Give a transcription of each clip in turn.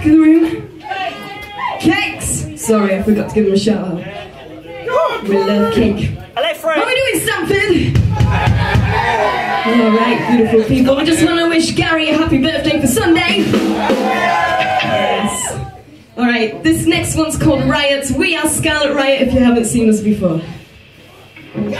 back of the room. Cakes! Sorry, I forgot to give him a shout out. We love cake. Are we doing something? Alright, beautiful people. I just want to wish Gary a happy birthday for Sunday. Yes. Alright, this next one's called Riots. We are Skarlett Riot if you haven't seen us before. be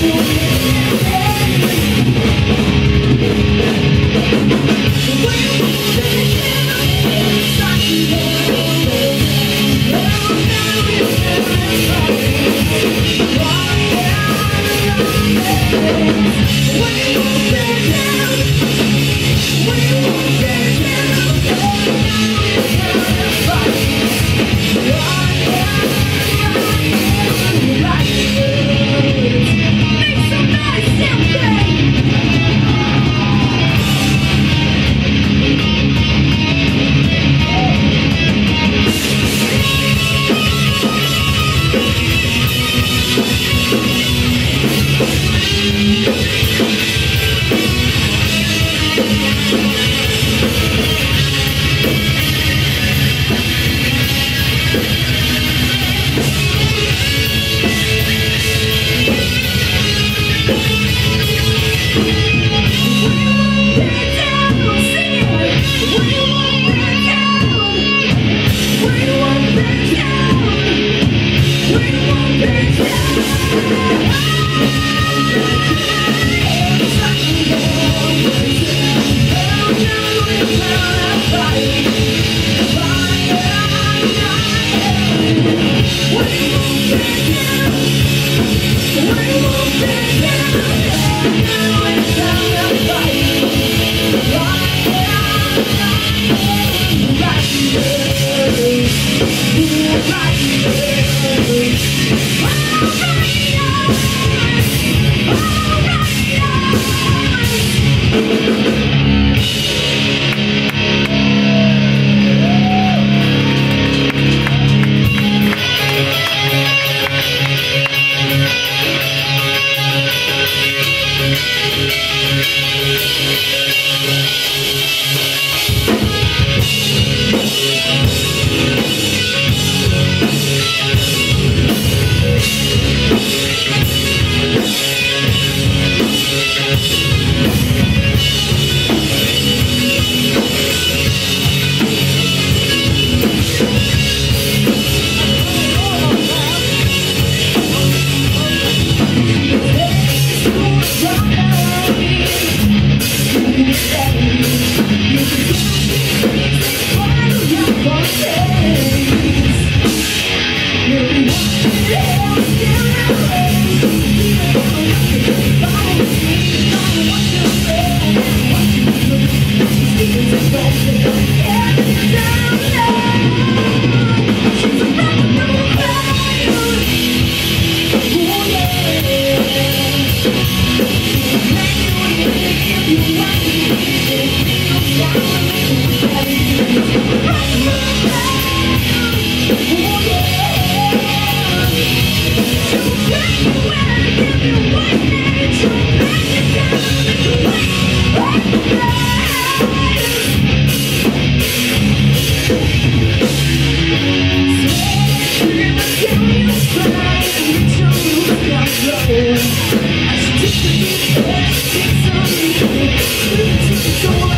Thank you. I should just be on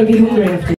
I'm gonna be hungry after